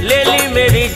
ले ली मेरी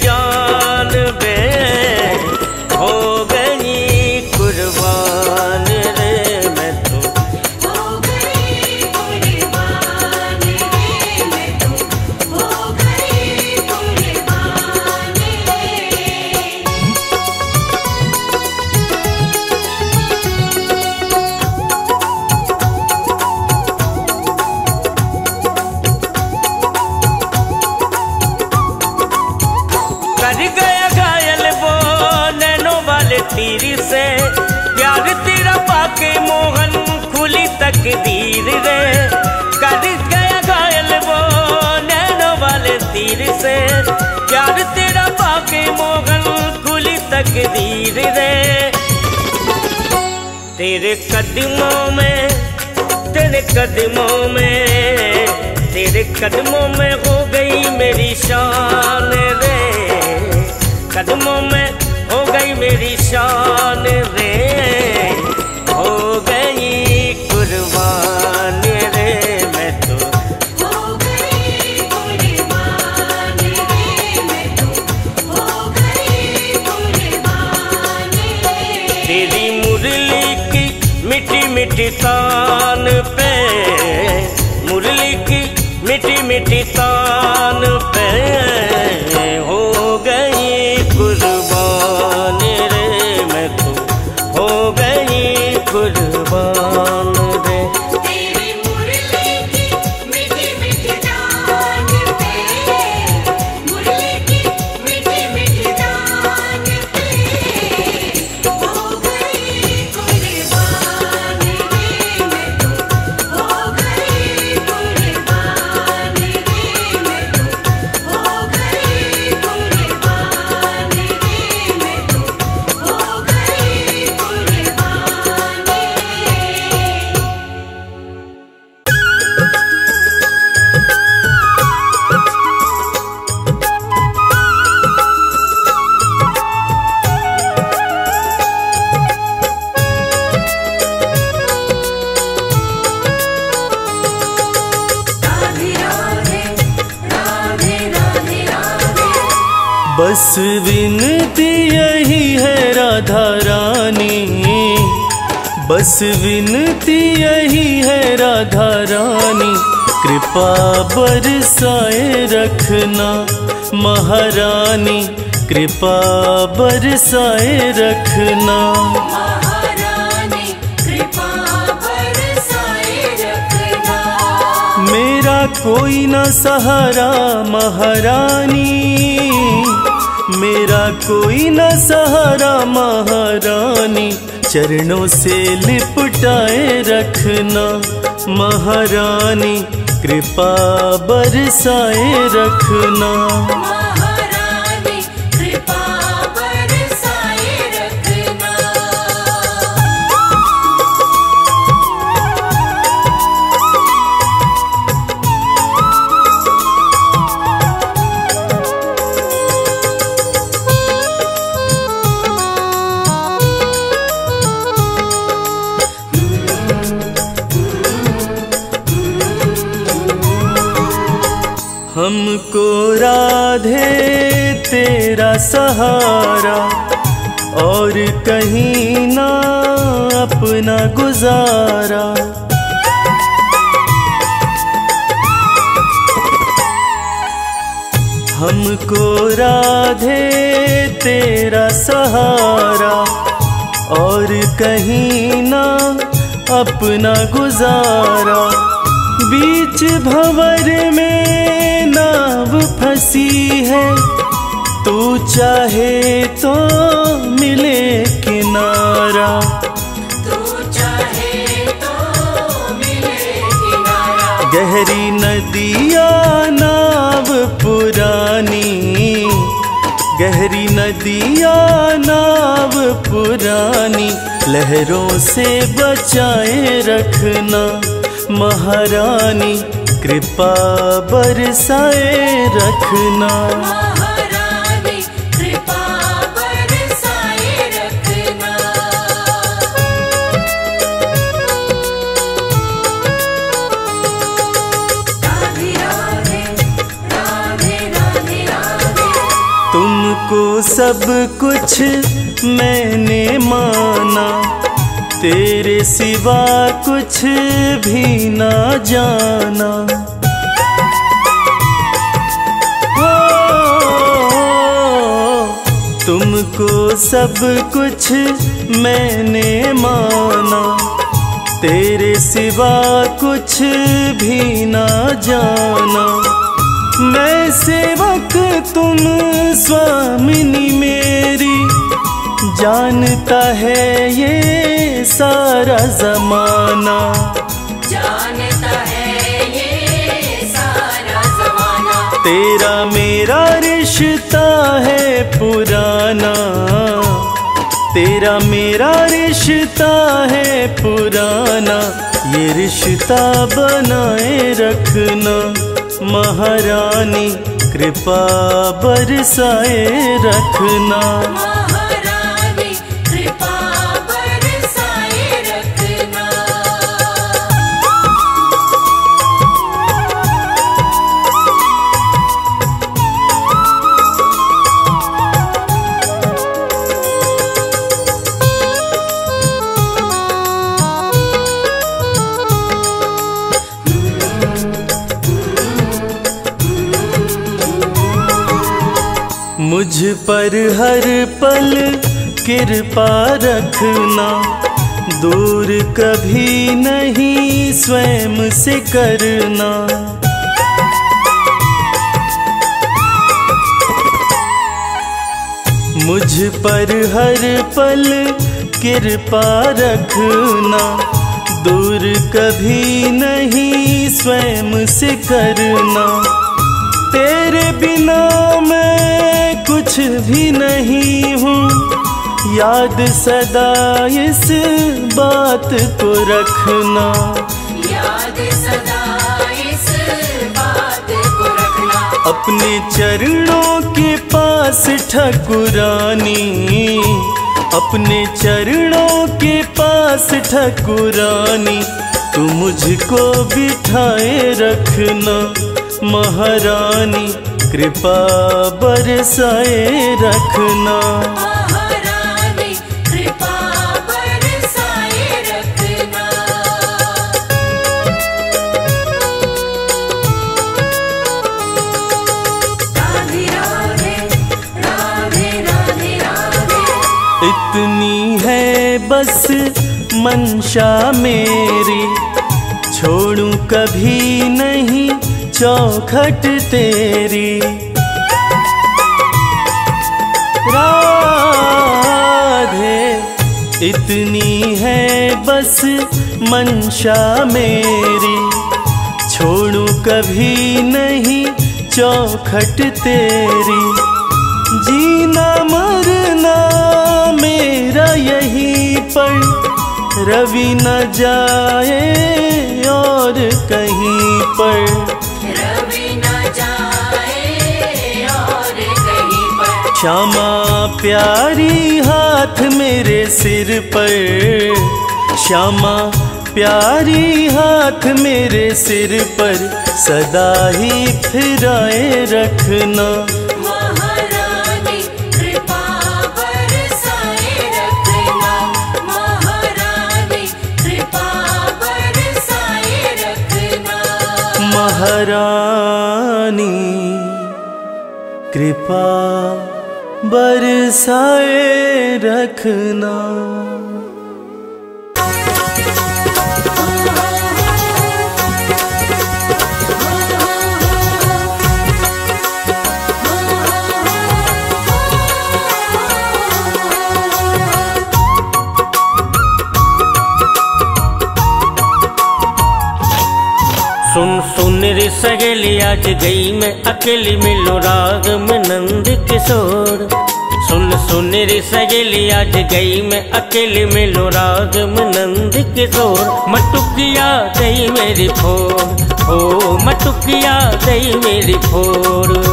तेरे कदमों में, तेरे कदमों में, तेरे कदमों में हो गई मेरी शान रे। कदमों में हो गई मेरी शान रे। रखना। महारानी कृपा बरसाए रखना। महारानी कृपा बरसाए रखना। मेरा कोई ना सहारा महारानी। मेरा कोई ना सहारा महारानी। चरणों से लिपटाए रखना। महारानी कृपा बरसाए रखना। सहारा और कहीं ना अपना गुजारा। हमको राधे तेरा सहारा और कहीं ना अपना गुजारा। बीच भंवर में नाव फंसी है तू चाहे तो मिले किनारा। तू चाहे तो मिले किनारा। गहरी नदिया नाव पुरानी। गहरी नदिया नाव पुरानी। लहरों से बचाए रखना महारानी। कृपा बरसाए रखना। सब कुछ मैंने माना। तेरे सिवा कुछ भी ना जाना। हो, तुमको सब कुछ मैंने माना। तेरे सिवा कुछ भी ना जाना। मैं सेवक तुम स्वामिनी मेरी। जानता है ये सारा जमाना। जानता है ये सारा जमाना। तेरा मेरा रिश्ता है पुराना। तेरा मेरा रिश्ता है पुराना। ये रिश्ता बनाए रखना। महारानी कृपा बरसाए रखना। मुझ पर हर पल कृपा रखना। दूर कभी नहीं स्वयं से करना। मुझ पर हर पल कृपा रखना। दूर कभी नहीं स्वयं से करना। तेरे बिना मैं कुछ भी नहीं हूँ। याद सदा इस बात को रखना। याद सदा इस बात को रखना। अपने चरणों के पास ठकुरानी। अपने चरणों के पास ठकुरानी। तू मुझको बिठाए रखना महारानी। कृपा बरसाए रखना। इतनी है बस मंशा मेरी छोड़ू कभी नहीं चौखट तेरी। राधे, इतनी है बस मंशा मेरी। छोड़ू कभी नहीं चौखट तेरी। जीना मरना मेरा यहीं पर रवि न जाए और कहीं पर। श्यामा प्यारी हाथ मेरे सिर पर। श्यामा प्यारी हाथ मेरे सिर पर। सदा ही फिराए रखना। महारानी कृपा बरसाए रखना। रे आज गई मैं अकेली, मिलो राग में नंद किशोर। सुन सुन रे सहेली, आज गई मैं अकेली, मिलो राग में नंद किशोर। मटुकिया गई मेरी फोर, ओ, मटुकिया गई मेरी फोर।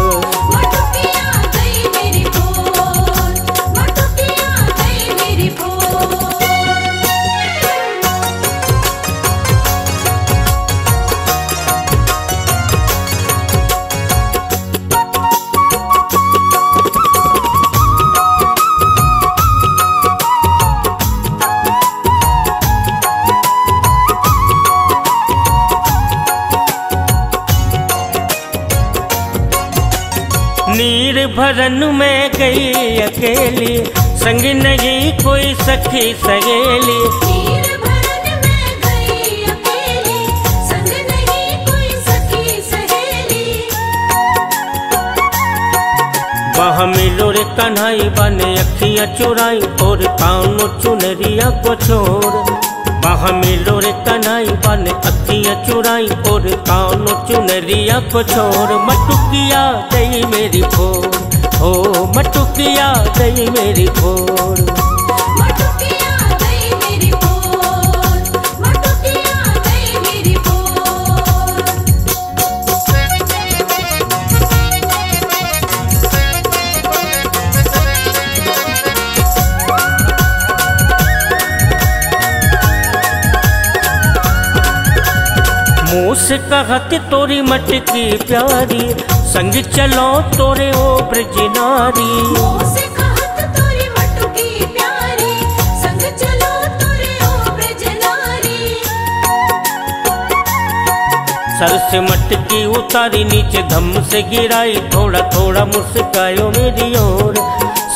भरन में गई अकेली संग नहीं कोई सखी सहेली। तीर भरन में गई अकेली संग नहीं कोई सखी सहेली। वहाँ मिलो रे कन्हई बने अखियाँ चुराई और कानो चुनरिया को छोड़। वहाँ मिलो रे कन्हई बने अखियाँ चुराई और कानो चुनरिया को छोड़। मटुकिया गई मेरी फोर ओ मटुकिया गई मेरी फोर कहत तोरी मटकी प्यारी संग चलो तोरे ओ ब्रज नारी। सर से मटकी उतारी नीचे धम से गिराई थोड़ा थोड़ा मुस्कायो मेरी ओर।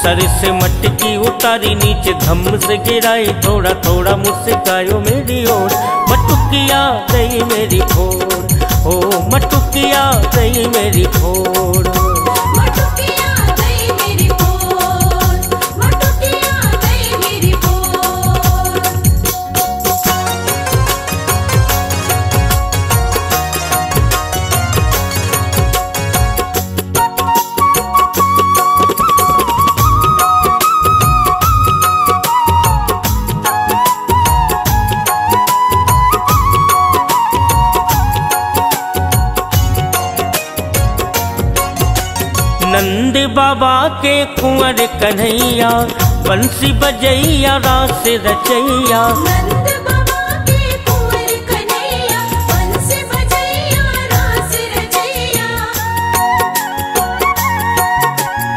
सर से मटकी उतारी, नीचे धम से गिराई थोड़ा थोड़ा मुस्कायो मेरी ओर। मटुकिया गई मेरी फोर ओ, मटुकिया गई मेरी फोर बाबा के कुंवर कन्हैया बंसी बजैया रास रचैया। नंद बाबा के कुंवर कन्हैया बंस बजैया रास रचैया।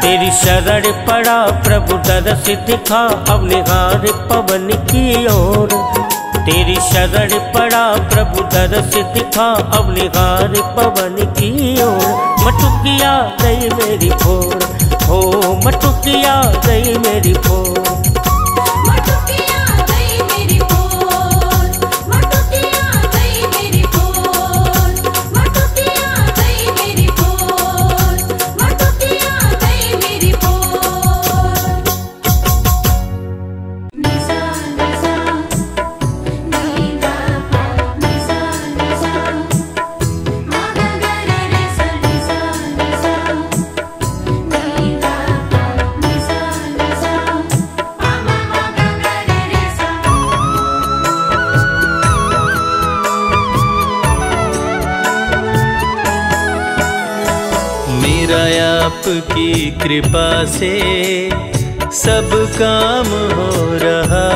तेरी शरण पड़ा प्रभु दरस दिखा अब निहार पवन की ओर। तेरी शरण पड़ा प्रभु दरस दिखा अब निहार पवन की ओर। मटुकिया गई मेरी फोर हो मटुकिया गई मेरी फोर आपकी कृपा से सब काम हो रहा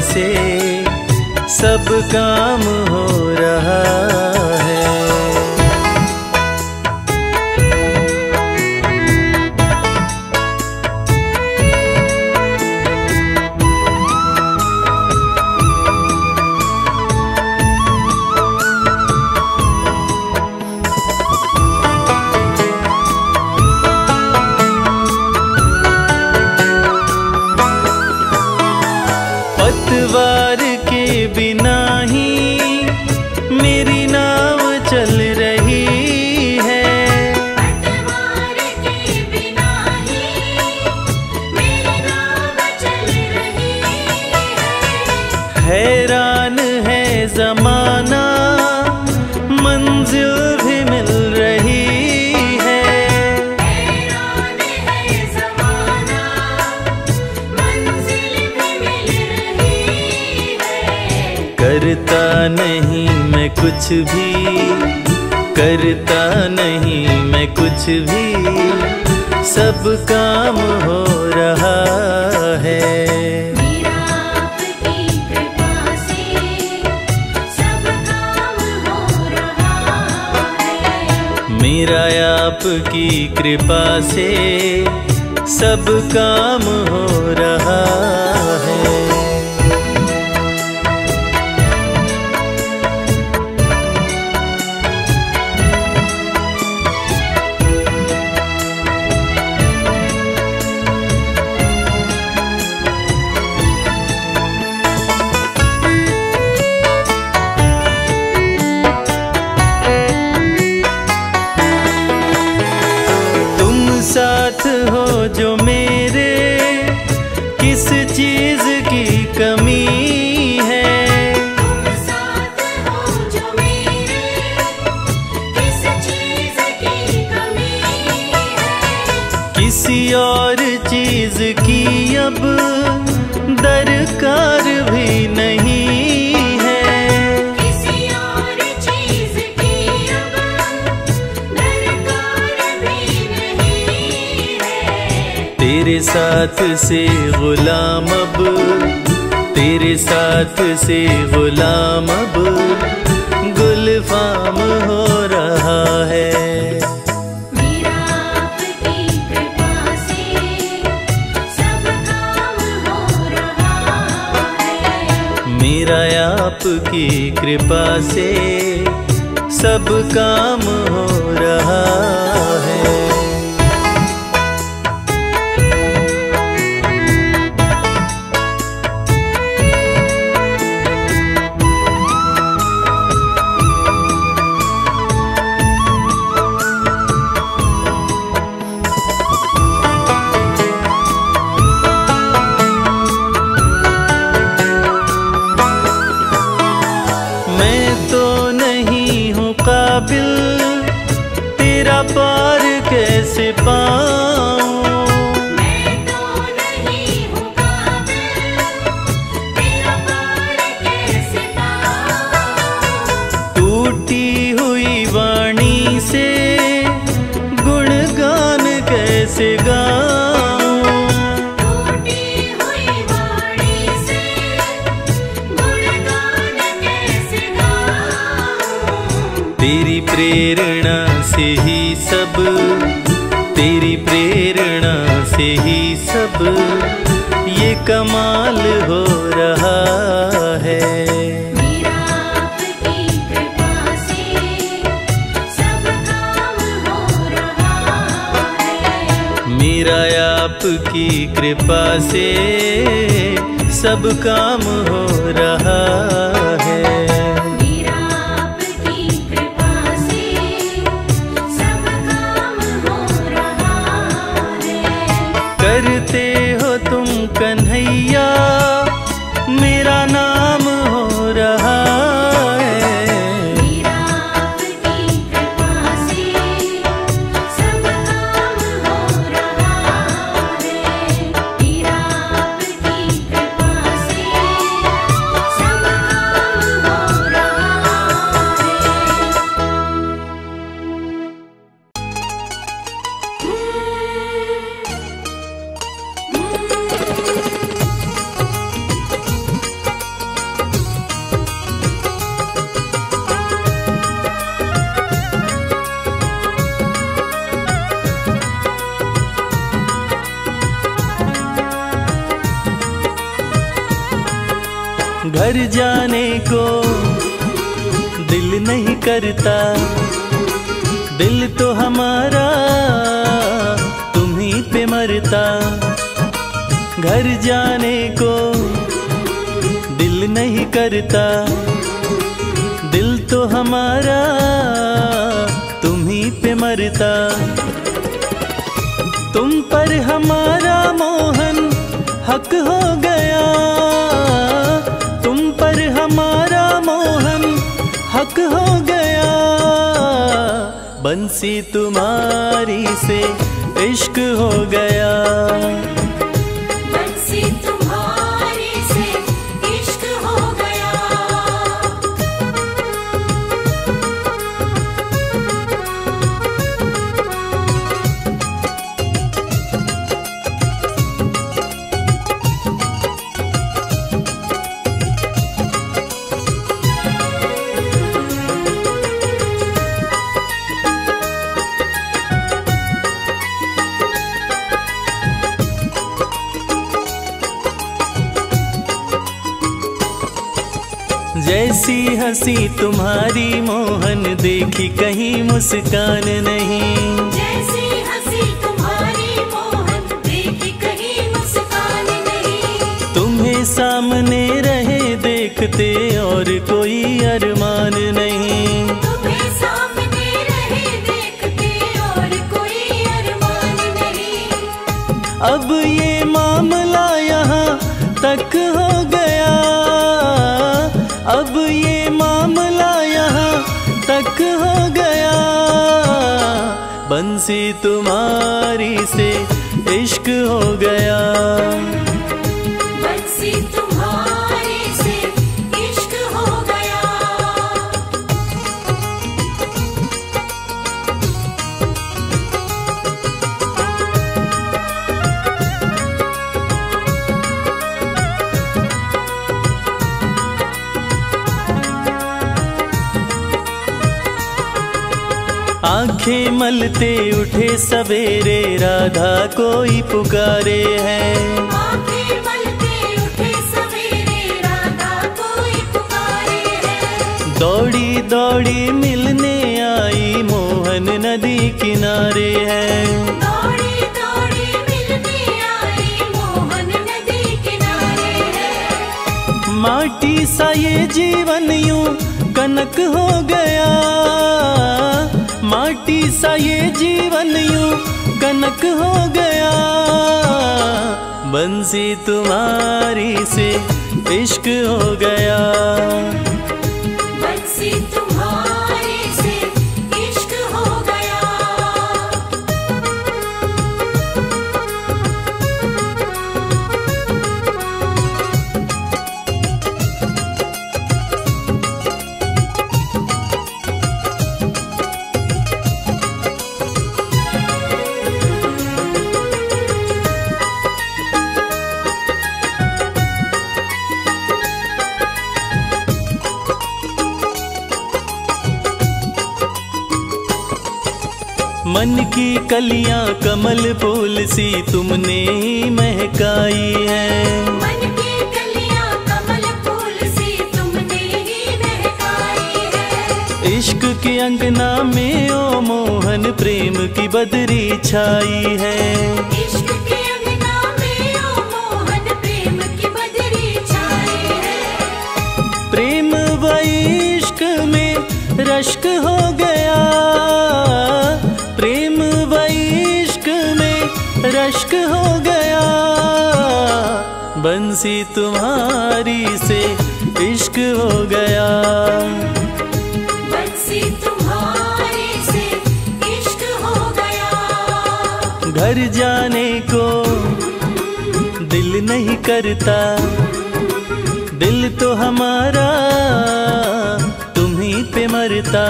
से सब काम हो मेरा आपकी कृपा से सब काम हो रहा साथ से गुलाम अब तेरे साथ से गुलाम अब गुलफाम हो रहा है। मेरा आपकी कृपा से सब काम हो रहा है। तो नहीं हूँ काबिल। तेरा पार कैसे पा कमाल हो रहा है। मेरा आपकी कृपा से सब काम हो रहा घर जाने को दिल नहीं करता। दिल तो हमारा तुम्ही पे मरता। घर जाने को दिल नहीं करता। दिल तो हमारा तुम्ही पे मरता। तुम पर हमारा मोहन हक हो गया। हक हो गया। बंसी तुम्हारी से इश्क हो गया। कहीं आँखें मलते उठे सवेरे राधा कोई पुकारे है। आँखें मलते उठे सवेरे राधा कोई पुकारे है। दौड़ी दौड़ी मिलने आई मोहन नदी किनारे है। दौड़ी दौड़ी मिलने आई मोहन नदी किनारे है। माटी सा ये जीवन यूँ कनक हो गया। सा ये जीवन यू कनक हो गया। बंसी तुम्हारी से इश्क हो गया। तुमने ही महकाई है। मन की कलियाँ कमल फूल सी तुमने ही महकाई है। इश्क के अंगना में ओ मोहन प्रेम की बदरी छाई है। इश्क के बंसी तुम्हारी से इश्क हो गया। बंसी तुम्हारे से इश्क हो गया। घर जाने को दिल नहीं करता। दिल तो हमारा तुम्ही पे मरता।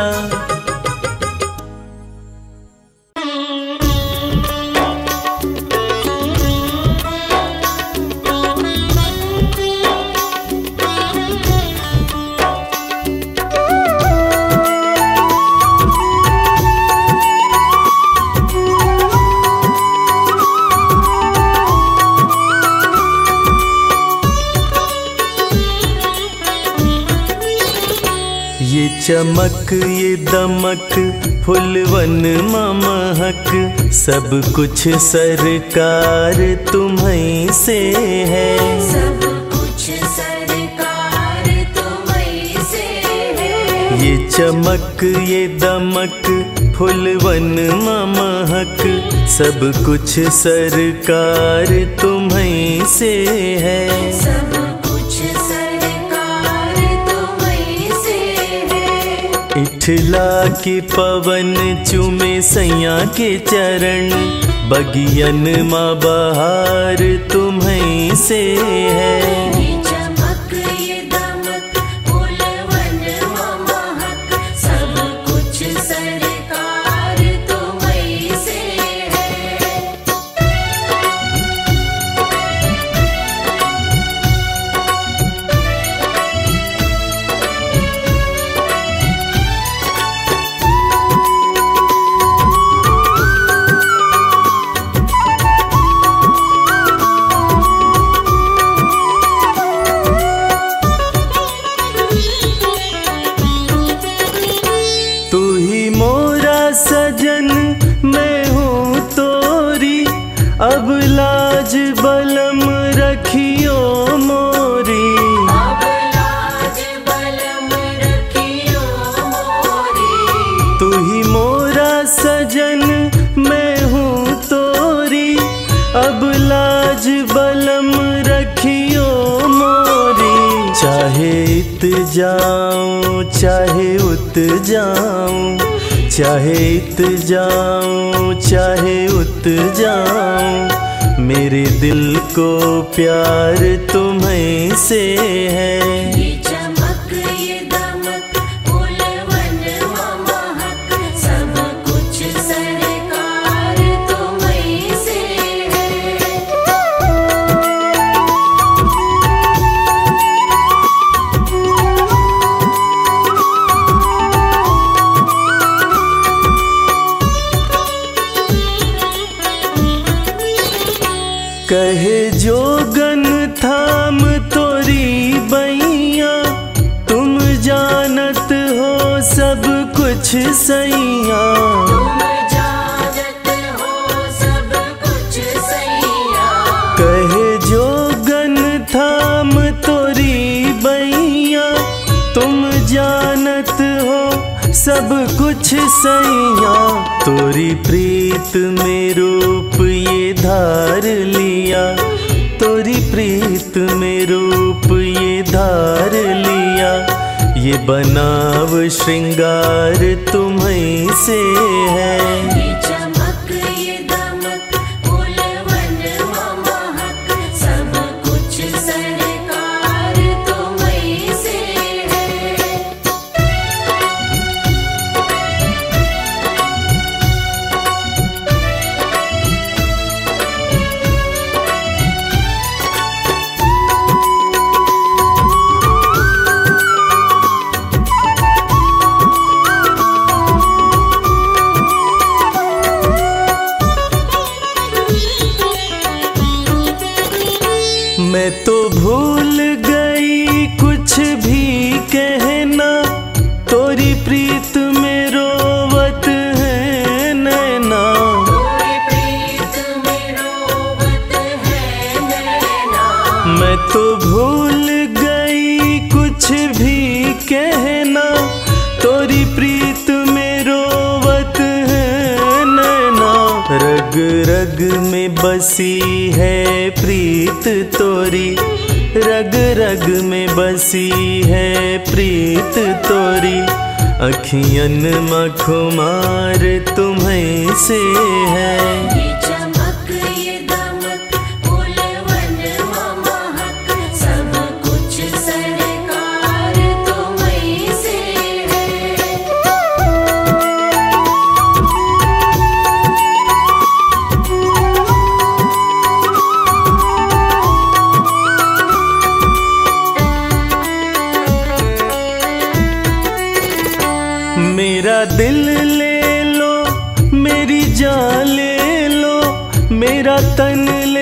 चमक ये दमक फुलवन ममहक सब कुछ सरकार तुम्हें से है। सब कुछ सरकार तुम्हीं से है। ये चमक ये दमक फुलवन ममहक सब कुछ सरकार तुम्हें से है। सब इठला के पवन चुमे सैया के चरण। बगियन माँ बहार तुम्हें से है। इत जाऊँ चाहे उत जाऊँ मेरे दिल को प्यार तुम जानत हो सब कुछ सैया। तोरी प्रीत में रूप ये धार लिया। तोरी प्रीत में रूप ये धार लिया। ये बनाव श्रृंगार तुम्हें से है। तोरी रग रग में बसी है प्रीत तोरी। अखियन मखुमार तुम्हें से है। दिल ले लो मेरी जान ले लो मेरा तन ले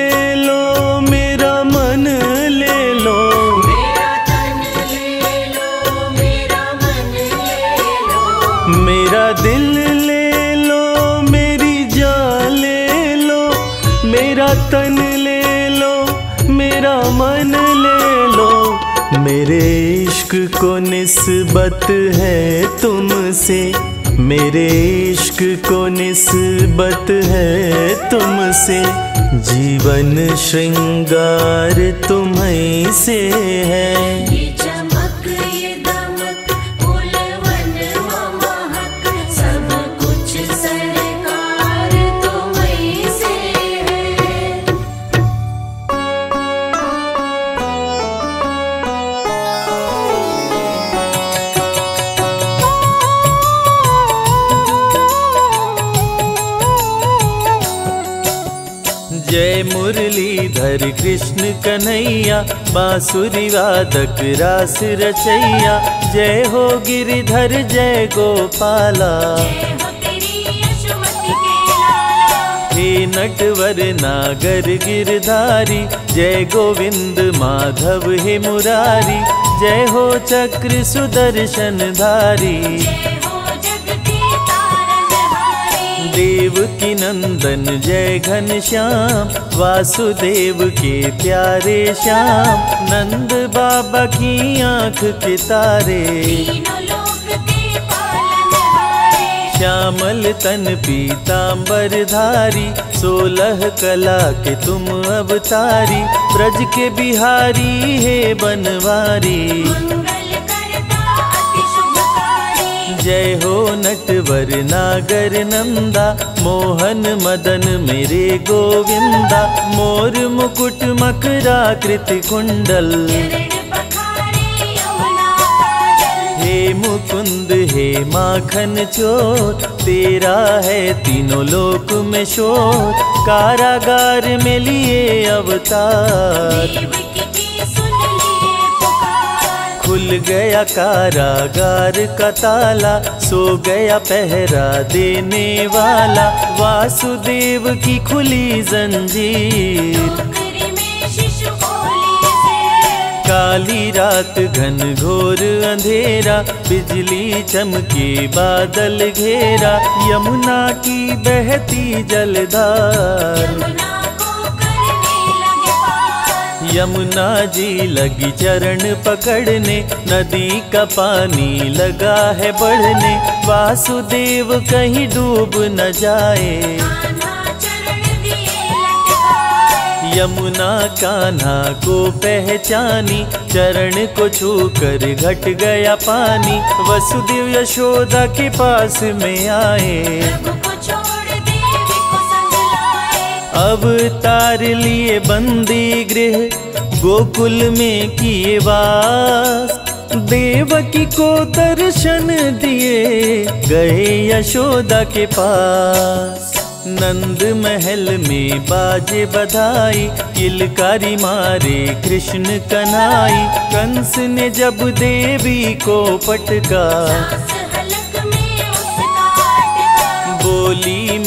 को निस्बत है तुमसे, मेरे इश्क को निस्बत है तुमसे। जीवन श्रृंगार तुम्हें से है। बांसुरी वादक रास रचैया। जय हो गिरिधर, जय गोपाला। हे नटवर नागर गिरधारी, जय गोविंद माधव हे मुरारी। जय हो चक्र सुदर्शन धारी। देव की नंदन, जय घन श्याम। वासुदेव के प्यारे श्याम, नंद बाबा की आँख के तारे। श्यामल तन पीतांबर धारी, सोलह कला के तुम अवतारी, ब्रज के बिहारी हे बनवारी। जय हो नटवर नागर नंदा, मोहन मदन मेरे गोविंदा, मोर मुकुट कुंडल। पखारे यमुना काजल हे मुकुंद, हे माखन चोर, तेरा है तीनों लोक में शोर, कारागार में लिए अवतार। खुल गया कारागार का ताला सो गया पहरा देने वाला। वासुदेव की खुली जंजीर। काली रात घन घोर अंधेरा बिजली चमके बादल घेरा। यमुना की बहती जलधार। यमुना जी लगी चरण पकड़ने नदी का पानी लगा है बढ़ने। वासुदेव कहीं डूब न जाए। यमुना कान्हा को पहचानी चरण को छू कर घट गया पानी। वसुदेव यशोदा के पास में आए। अब तार लिए बंदी गृह गोकुल में किए वास। देवकी को दर्शन दिए गए यशोदा के पास। नंद महल में बाजे बधाई, किलकारी मारे कृष्ण कनाई कंस ने जब देवी को पटका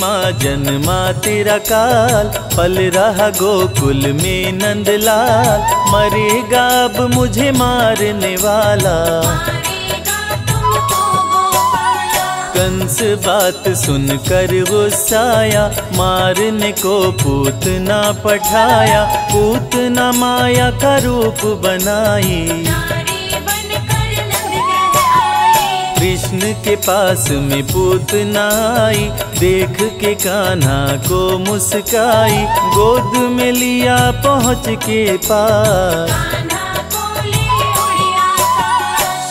माँ जन्मा तेरा काल पल रहा गोकुल में नंदलाल मरेगा अब मुझे मारने वाला। कंस बात सुनकर गुस्साया मारने को पूतना पठाया। पूतना माया का रूप बनाई। के पास में पूतना आई देख के कान्हा को मुस्काई, गोद में लिया पहुँच के पास।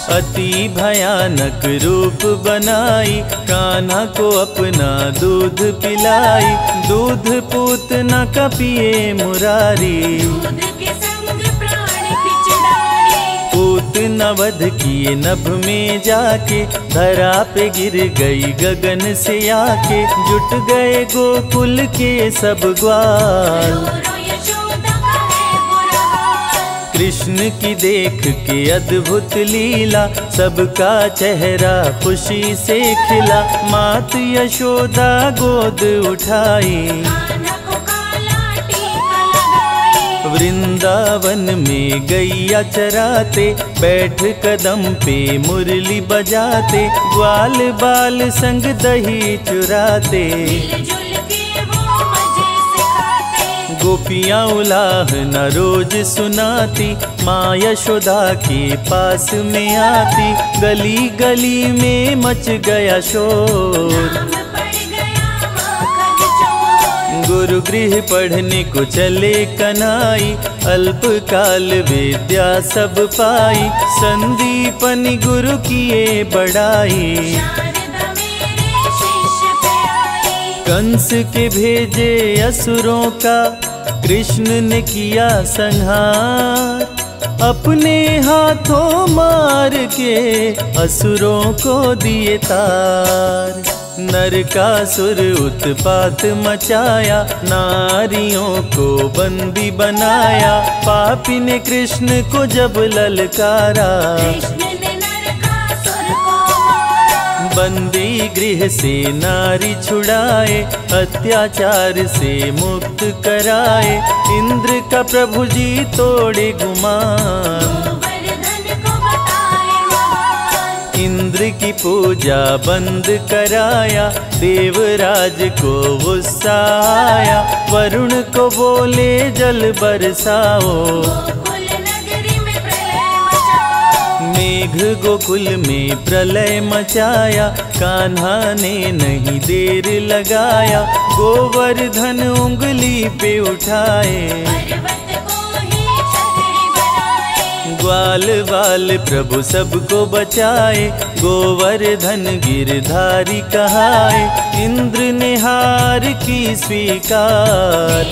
अति भयानक रूप बनाई, कान्हा को अपना दूध पिलाई, दूध पूतना का पिए मुरारी। पूतना वध किए नभ में जाके, धरा पे गिर गई गगन से आके, जुट गए गोकुल के सब ग्वाल। कृष्ण की देख के अद्भुत लीला, सबका चेहरा खुशी से खिला, मात यशोदा गोद उठाई। वृंदावन में गैया चराते, बैठ कदम पे मुरली बजाते, ग्वाल बाल संग दही चुराते। गोपियाँ उलाह न रोज सुनाती माँ यशोदा के पास में आती, गली गली में मच गया शोर। गुरु गृह पढ़ने को चले कनाई अल्पकाल विद्या सब पाई, संदीपन गुरु किए बड़ाई कंस के भेजे असुरों का, कृष्ण ने किया संहार। अपने हाथों मार के असुरों को दिए तार। नरकासुर उत्पात मचाया नारियों को बंदी बनाया। पापी ने कृष्ण को जब ललकारा को बंदी गृह से नारी छुड़ाए अत्याचार से मुक्त कराए। इंद्र का प्रभु जी तोड़े गुमान। की पूजा बंद कराया, देवराज को गुस्सा आया वरुण को बोले, जल बरसाओ। मेघ गोकुल में प्रलय मचाया, कान्हा ने नहीं देर लगाया, गोवर्धन उंगली पे उठाए। ग्वाल वाल प्रभु सबको बचाए गोवर्धन गिरधारी कहाए, इंद्र ने हार की स्वीकार।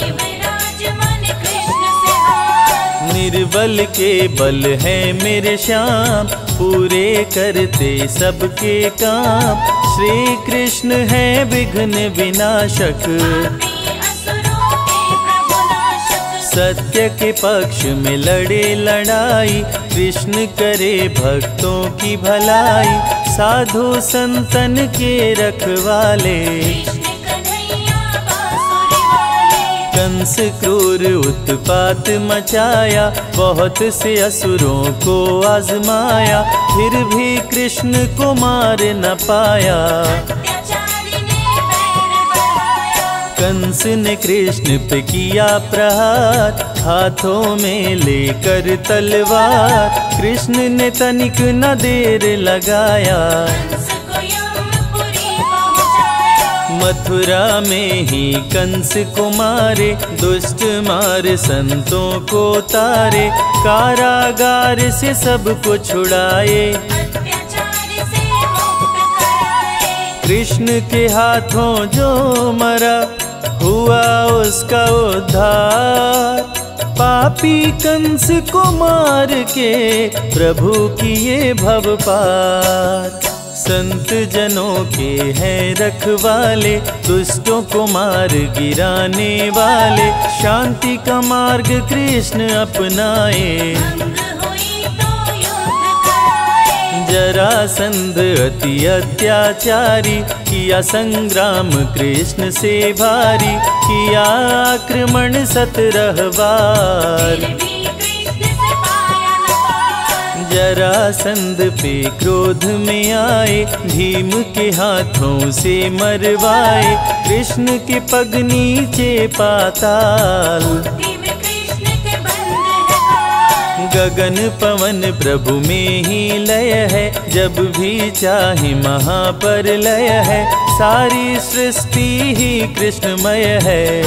निर्बल के बल है मेरे श्याम, पूरे करते सबके काम। श्री कृष्ण है विघ्न विनाशक। सत्य के पक्ष में लड़े लड़ाई, कृष्ण करे भक्तों की भलाई, साधु संतन के रखवाले। कंस क्रूर उत्पात मचाया, बहुत से असुरों को आजमाया, फिर भी कृष्ण को मार न पाया। कंस ने कृष्ण पे किया प्रहार, हाथों में लेकर तलवार। कृष्ण ने तनिक न देर लगाया। मथुरा में ही कंस को मारे, दुष्ट मार संतों को तारे। कारागार से सबको छुड़ाए। कृष्ण के हाथों जो मरा हुआ उसका उद्धार। पापी कंस को मार के प्रभु किए भव पार। संत जनों के हैं रखवाले, दुष्टों को मार गिराने वाले। शांति का मार्ग कृष्ण अपनाए। जरासंध अति अत्याचारी, किया संग्राम कृष्ण से भारी, किया आक्रमण सतरह बार फिर भी कृष्ण से पाया न पार जरासंध पे क्रोध में आए, भीम के हाथों से मरवाए, कृष्ण के पग नीचे पाताल। गगन पवन प्रभु में ही लय है। जब भी चाहे महापर लय है। सारी सृष्टि ही कृष्णमय है है।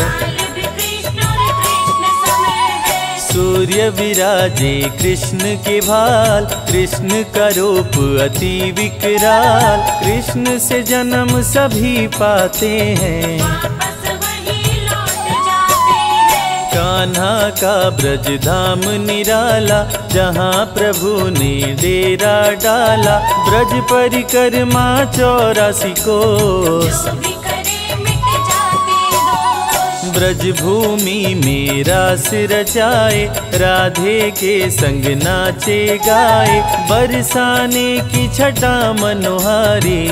सूर्य विराजे कृष्ण के भाल। कृष्ण का रूप अति विकराल। कृष्ण से जन्म सभी पाते हैं। कान्हा का ब्रज धाम निराला, जहाँ प्रभु ने डेरा डाला। ब्रज परिक्रमा चौरासी दोष ब्रज भूमि में रास रचाए राधे के संग नाचे गाए। बरसाने की छटा मनोहारी।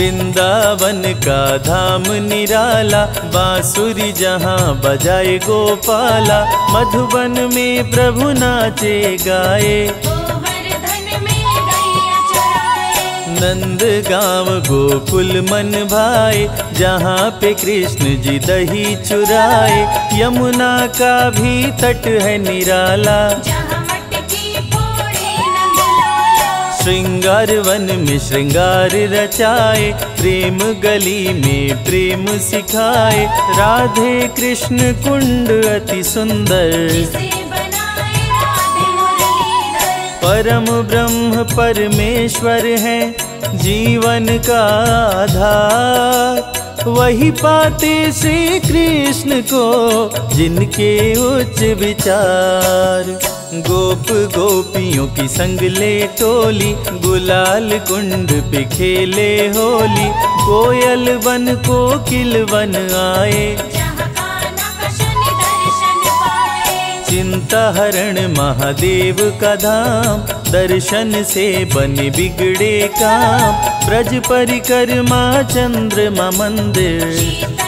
वृंदावन का धाम निराला बांसुरी जहाँ बजाए गोपाला मधुबन में प्रभु नाचे गाए। गोवर्धन में गैया चराए नंद गाँव गोकुल मन भाए जहाँ पे कृष्ण जी दही चुराए। यमुना का भी तट है निराला। श्रृंगार वन में श्रृंगार रचाए, प्रेम गली में प्रेम सिखाए। राधे कृष्ण कुंड अति सुंदर। परम ब्रह्म परमेश्वर है, जीवन का आधार। वही पाते श्री कृष्ण को, जिनके उच्च विचार। गोप गोपियों की संग ले टोली, गुलाल कुंड पे खेले होली। कोयल आए कान्हा का शनि दर्शन पाए चिंता हरण महादेव का धाम, दर्शन से बने बिगड़े काम। ब्रज परिक्रमा चंद्रमा मंदिर।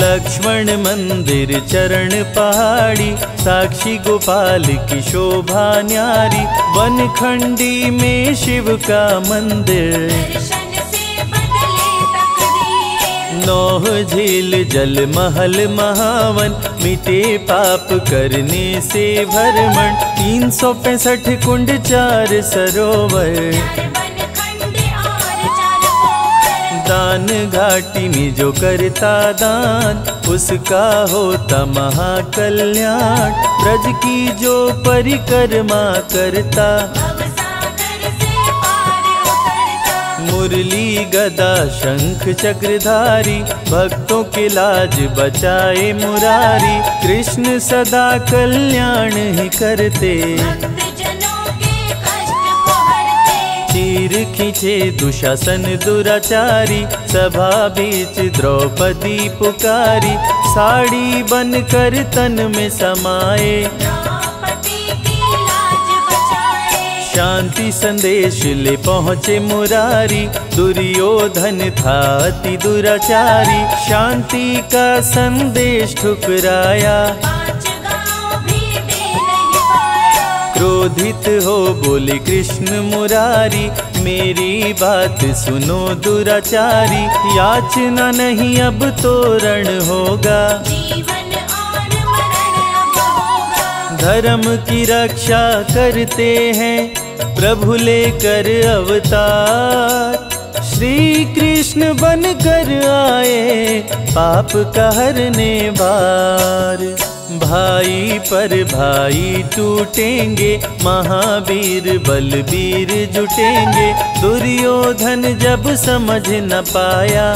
लक्ष्मण मंदिर चरण पहाड़ी साक्षी गोपाल की शोभा न्यारी वन खंडी में शिव का मंदिर। नौह झील जल महल महावन मिटे पाप करने से भरमण तीन सौ पैंसठ कुंड चार सरोवर। दान घाटी में जो करता दान, उसका होता महाकल्याण। ब्रज की जो परिक्रमा करता, मुरली, गदा, शंख, चक्रधारी, भक्तों के लाज बचाए मुरारी। कृष्ण सदा कल्याण ही करते। चीर खींचे दुशासन दुराचारी सभा बीच द्रौपदी पुकारी। साड़ी बनकर तन में समाए शांति संदेश ले पहुँचे मुरारी। दुर्योधन था अति दुराचारी। शांति का संदेश ठुकराया। क्रोधित हो बोले कृष्ण मुरारी। मेरी बात सुनो दुराचारी याचना नहीं अब मरण अब होगा। धर्म की रक्षा करते हैं प्रभु लेकर अवतार। श्री कृष्ण बन कर आए पाप का हरने बार भाई पर भाई टूटेंगे, महावीर बलबीर जुटेंगे। दुर्योधन जब समझ न पाया,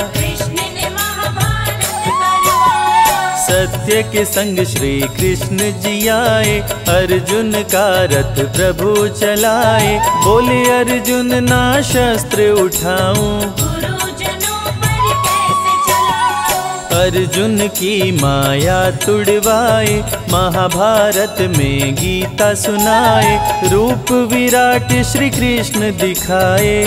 सत्य के संग श्री कृष्ण जी आए, अर्जुन का रथ प्रभु चलाए। बोले, अर्जुन, ना शस्त्र उठाऊं। अर्जुन की माया तुड़वाए, महाभारत में गीता सुनाए, रूप विराट श्री कृष्ण दिखाए।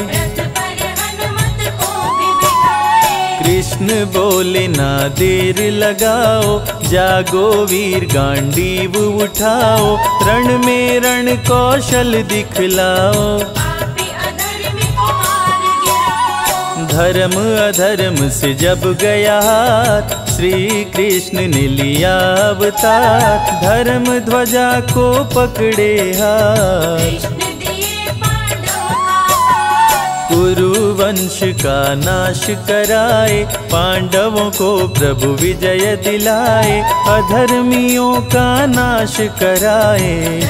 कृष्ण बोले, ना देर लगाओ, जागो वीर गांडीव उठाओ रण में रण कौशल दिखलाओ। धर्म अधर्म से जब गया श्री कृष्ण ने लिया अवतार। धर्म ध्वजा को पकड़े हाथ। कुरु वंश का नाश कराए, पांडवों को प्रभु विजय दिलाए, अधर्मियों का नाश कराए।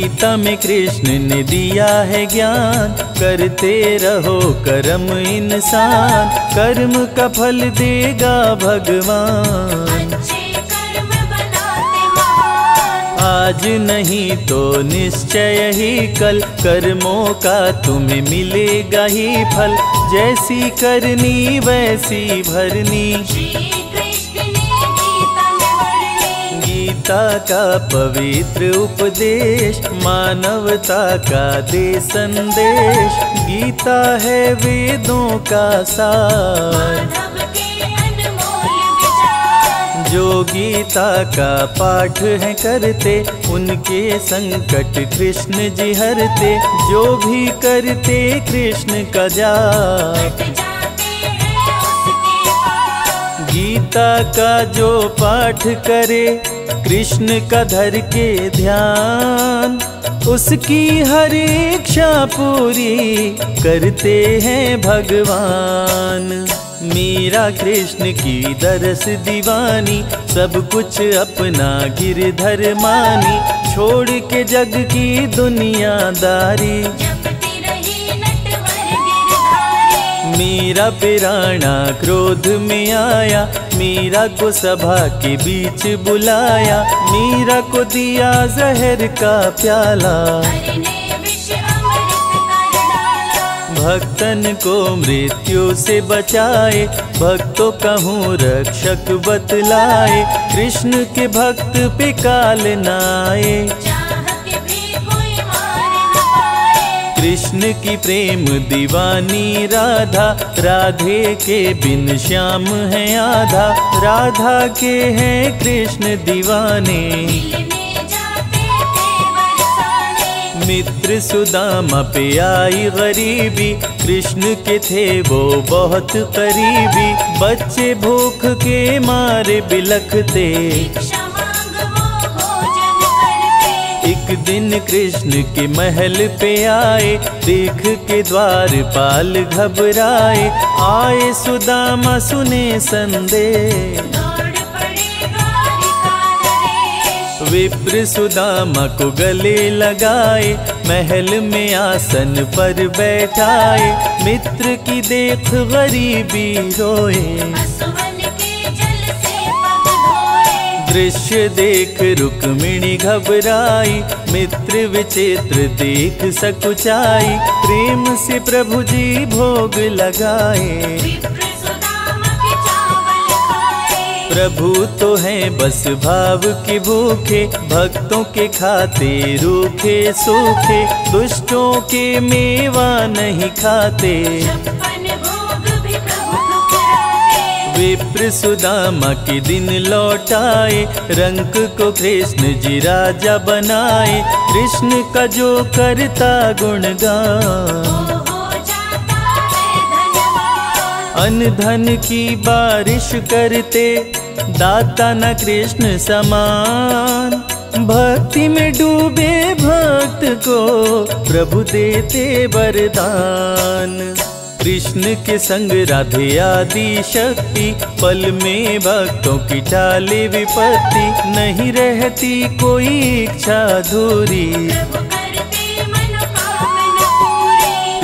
गीता में कृष्ण ने दिया है ज्ञान करते रहो कर्म इंसान कर्म का फल देगा भगवान। अच्छे कर्म बनाते महान आज नहीं तो निश्चय ही कल कर्मों का तुम्हें मिलेगा ही फल जैसी करनी वैसी भरनी। गीता का पवित्र उपदेश मानवता का दे संदेश गीता है वेदों का सार। जो गीता का पाठ है करते उनके संकट कृष्ण जी हरते जो भी करते कृष्ण का जाप। गीता का जो पाठ करे, कृष्ण का धर के ध्यान। उसकी हर इच्छा पूरी करते हैं भगवान। मीरा कृष्ण की दरस दीवानी, सब कुछ अपना गिरधर मानी। छोड़ के जग की दुनियादारी। मीरा पिराना क्रोध में आया मीरा को सभा के बीच बुलाया, मीरा को दिया जहर का प्याला। भक्तन को मृत्यु से बचाए, भक्तों कहूँ रक्षक बतलाए, कृष्ण के भक्त पे काल नाए। कृष्ण की प्रेम दीवानी, राधा, राधे के बिन श्याम है आधा। राधा के हैं कृष्ण दीवाने। मित्र सुदामा पे आई गरीबी, कृष्ण के थे वो बहुत करीबी। बच्चे भूख के मारे बिलखते। दिन कृष्ण के महल पे आए, देख के द्वार पाल घबराए। आए सुदामा, सुने संदेश विप्र सुदामा को गले लगाए, महल में आसन पर बैठाए। मित्र की देख गरीबी रोए। दृश्य देख रुक्मिणी घबराई, मित्र विचित्र देख सकुचाई, प्रेम से प्रभु जी भोग लगाए। प्रभु तो है बस भाव के भूखे, भक्तों के खाते रूखे, सूखे, दुष्टों के मेवा नहीं खाते। विप्र के दिन लौटाए रंग को कृष्ण जी राजा बनाए। कृष्ण का जो करता गुणगान अन धन की बारिश करते, दाता न कृष्ण समान। भक्ति में डूबे भक्त को प्रभु देते वरदान। कृष्ण के संग राधे आदि शक्ति, पल में भक्तों की टाले विपत्ति, नहीं रहती कोई इच्छा अधूरी।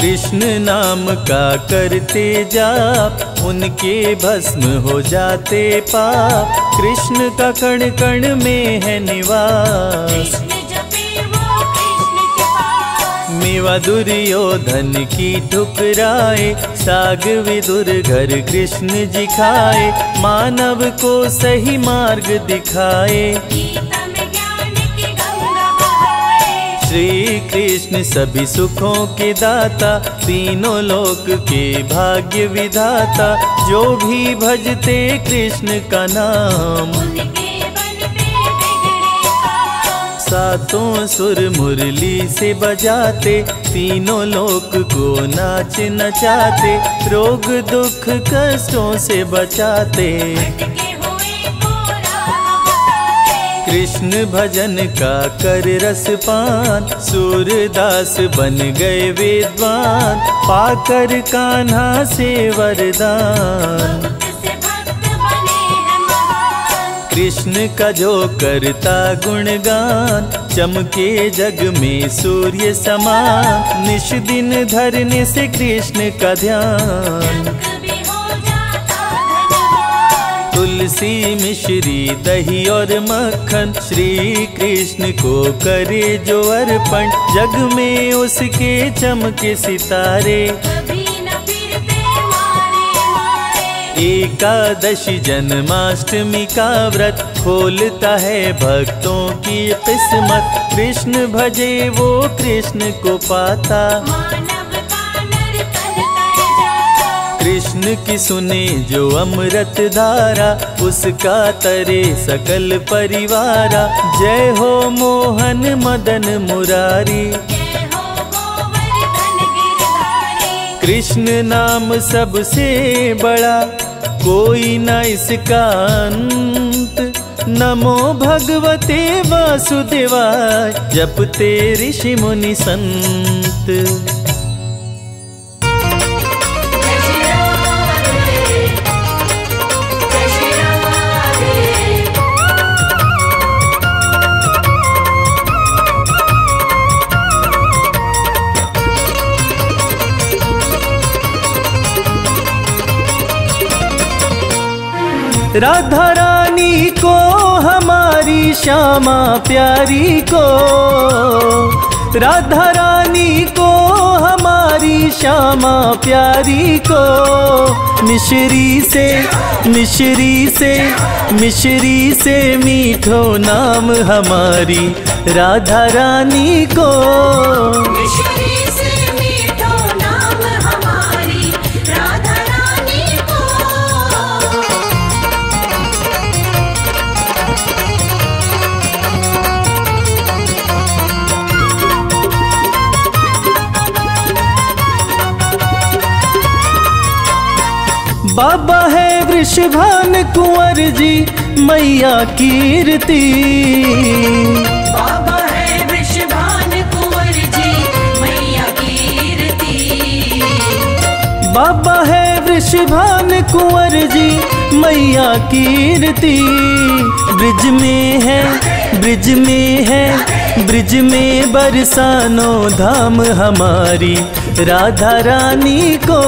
कृष्ण नाम का करते जाप, उनके भस्म हो जाते पाप, कृष्ण का कण कण में है निवास। मेवा दुर्योधन की ठुकराए साग विदुर घर कृष्ण जी खाए मानव को सही मार्ग दिखाए। श्री कृष्ण सभी सुखों के दाता तीनों लोक के भाग्य विधाता जो भी भजते कृष्ण का नाम। सातों सुर मुरली से बजाते, तीनों लोक को नाच नचाते, रोग दुख कष्टों से बचाते। कृष्ण भजन का कर रस पान सूरदास बन गए विद्वान, पाकर कान्हा से वरदान। कृष्ण का जो करता गुणगान, चमके जग में सूर्य समान निश दिन धरने से कृष्ण का ध्यान। तुलसी, मिश्री, दही और मक्खन, श्री कृष्ण को करे जो अर्पण, जग में उसके चमके सितारे। एकादशी जन्माष्टमी का व्रत खोलता है भक्तों की किस्मत। कृष्ण भजे वो कृष्ण को पाता। कृष्ण की सुने जो अमृत धारा उसका तरे सकल परिवारा। जय हो मोहन मदन मुरारी। कृष्ण नाम सबसे बड़ा। कोई न इसका अंत नमो भगवते वासुदेवाय जपते ऋषि मुनि संत। राधा रानी को, हमारी श्यामा प्यारी को। राधा रानी को, हमारी श्यामा प्यारी को। मिश्री से मिश्री से मिश्री से मीठो नाम हमारी राधा रानी को। मिश्री बाबा है वृषभान कुंवर जी मैया कीर्ति। बाबा है वृषभान कुंवर जी मैया कीर्ति। बाबा है वृषभान कुंवर जी मैया कीर्ति। ब्रिज में है ब्रिज में है ब्रिज में बरसानो धाम हमारी राधा रानी को।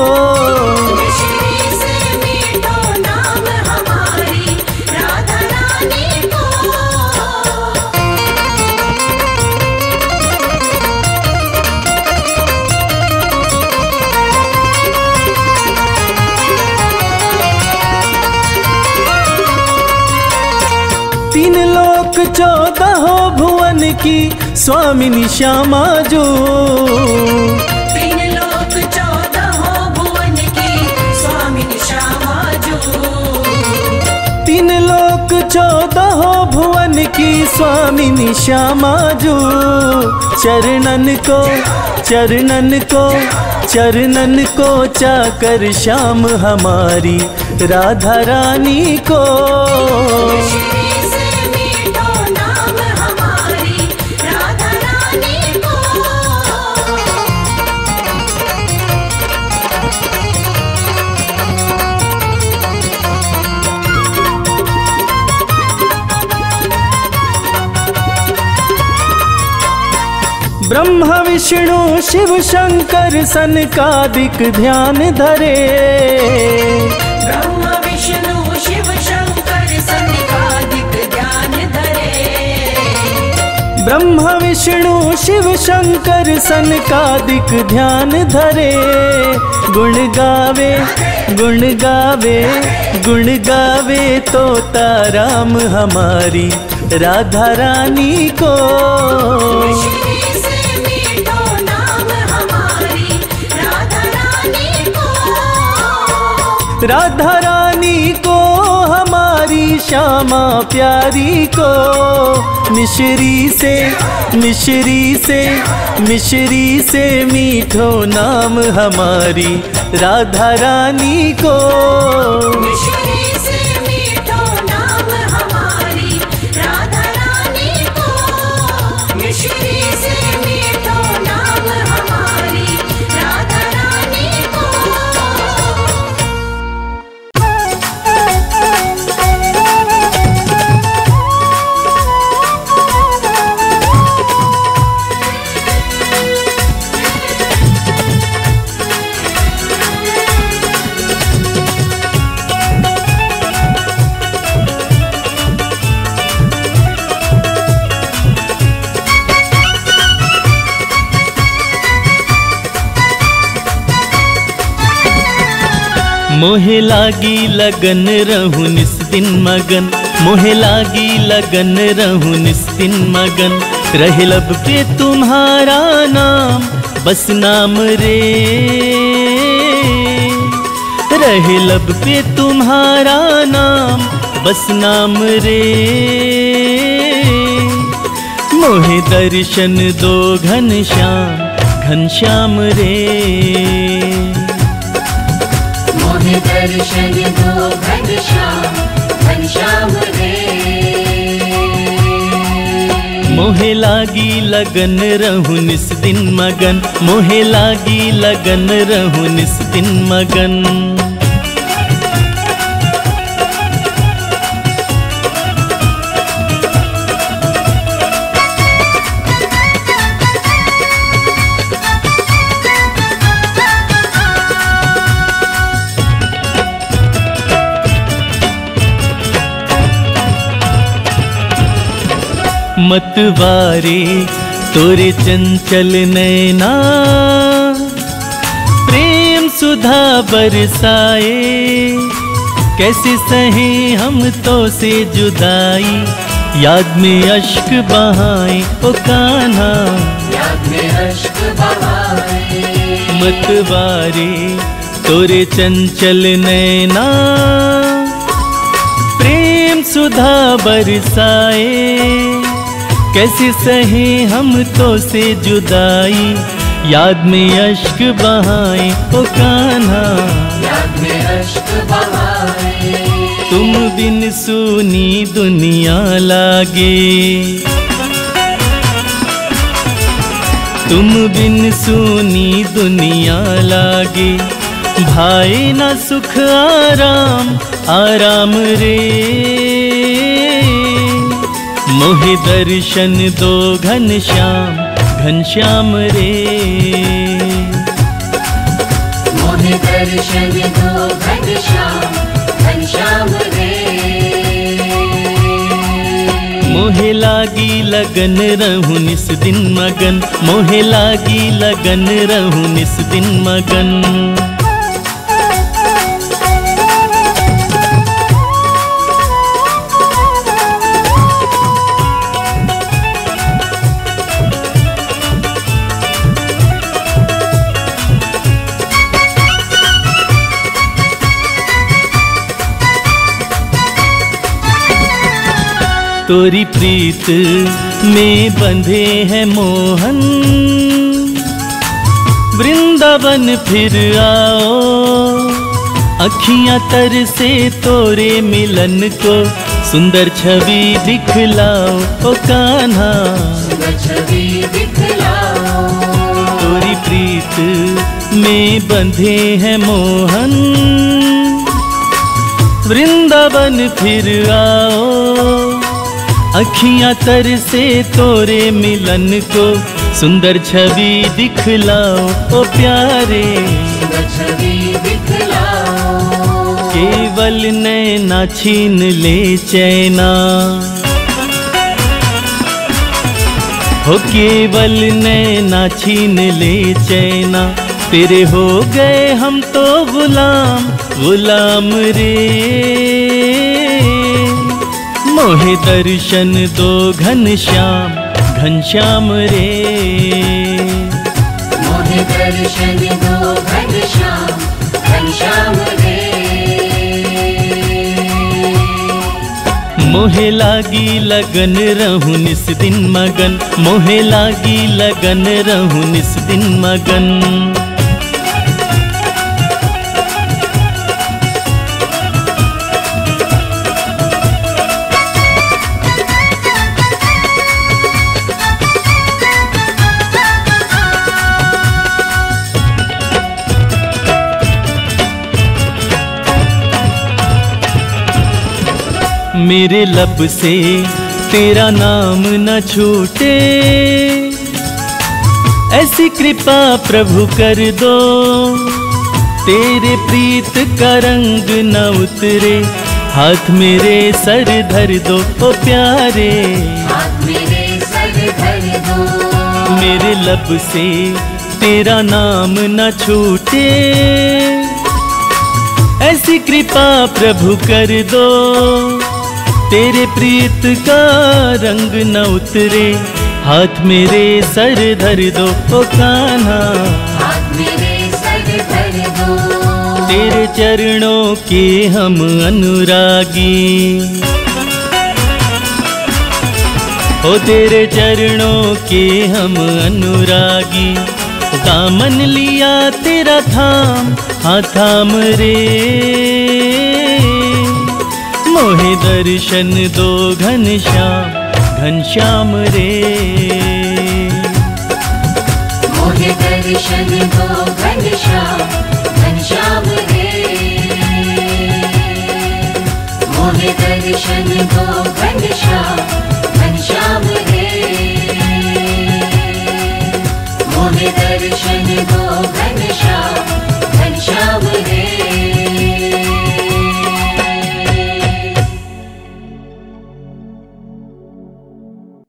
लोक चौदह भुवन की स्वामिनी श्यामा जो। तीन लोक चौदह भुवन की स्वामिनी श्यामा जो। तीन लोक चौदह भुवन की स्वामिनी श्यामा जो। चरणन को चरणन को चरणन को चाकर श्याम हमारी राधा रानी को। ब्रह्म विष्णु शिव शंकर सन का दिक ध्यान धरे। ब्रह्म विष्णु शिव शंकर सनिकादिक ध्यान धरे। ब्रह्म विष्णु शिव शंकर सनकादिक ध्यान धरे। गुण गावे गुण गावे गुण गावे तो ताराम हमारी राधा रानी को। राधा रानी को, हमारी श्यामा प्यारी को। मिश्री से मिश्री से मिश्री से मीठो नाम हमारी राधा रानी को। मोहे लागी लगन रहूँ निस दिन मगन। मोहे लागी लगन रहूँ निस दिन मगन। रहे लब पे तुम्हारा नाम, बस नाम रे। रहे लब पे तुम्हारा नाम, बस नाम रे। मोहे दर्शन दो घन श्याम घन श्याम रे। दर्शन दो घनश्याम घनश्याम मोहे लागी लगन रहू निस दिन मगन, मोहे लागी लगन रहू निस दिन मगन। मतवारे तोरे चंचल नैना। प्रेम सुधा बरसाए कैसे सहे हम तो से जुदाई। याद में अश्क बहाए ओ कान्हा। याद में अश्क बहाए। मतवारे तोरे चंचल नैना। प्रेम सुधा बरसाए कैसे सहे हम तो से जुदाई। याद में अश्क बहाए ओ कान्हा। याद में अश्क बहाए। तुम बिन सुनी दुनिया लागे। तुम बिन सुनी दुनिया लागे। भाई ना सुख आराम आराम रे। मोहे दर्शन दो घन श्याम घनश्याम रे। मोहे दर्शन दो घनश्याम घनश्याम रे। मोहे लागी लगन रहू निस दिन मगन मोहे लागी लगन रहू निस दिन मगन। तोरी प्रीत में बंधे हैं मोहन। वृंदावन फिर आओ अखियाँ तर से तोरे मिलन को सुंदर छवि दिखलाओ ओ कान्हा। तोरी प्रीत में बंधे हैं मोहन। वृंदावन फिर आओ अखियाँ तर से तोरे मिलन को सुंदर छवि दिखलाओ ओ प्यारे। छवि दिखलाओ। केवल नैना छीन ले चैना। हो केवल नैना छीन ले चैना। तेरे हो गए हम तो गुलाम गुलाम रे। मोहे दर्शन दो घन श्याम घनश्याम रे। मोहे दर्शन दो घनश्याम घनश्याम रे। मोहे लागी लगन रहू निस दिन मगन मोहे लागी लगन रहू निस दिन मगन। मेरे लब से तेरा नाम न छूटे। ऐसी कृपा प्रभु कर दो तेरे प्रीत का रंग न उतरे। हाथ मेरे सर धर दो ओ प्यारे। हाथ मेरे सर धर दो। मेरे लब से तेरा नाम न छूटे। ऐसी कृपा प्रभु कर दो तेरे प्रीत का रंग न उतरे। हाथ मेरे सर धर दो ओ कान्हा। हाथ मेरे सर धर दो। तेरे चरणों के हम अनुरागी। हो तेरे चरणों के हम अनुरागी। दामन लिया तेरा थाम हाँ थाम रे। मोहे दर्शन दो घनश्याम घनश्याम रे। मोहे दर्शन दो घनश्याम घनश्याम रे। मोहे दर्शन दो घनश्याम घनश्याम रे। मोहे दर्शन दो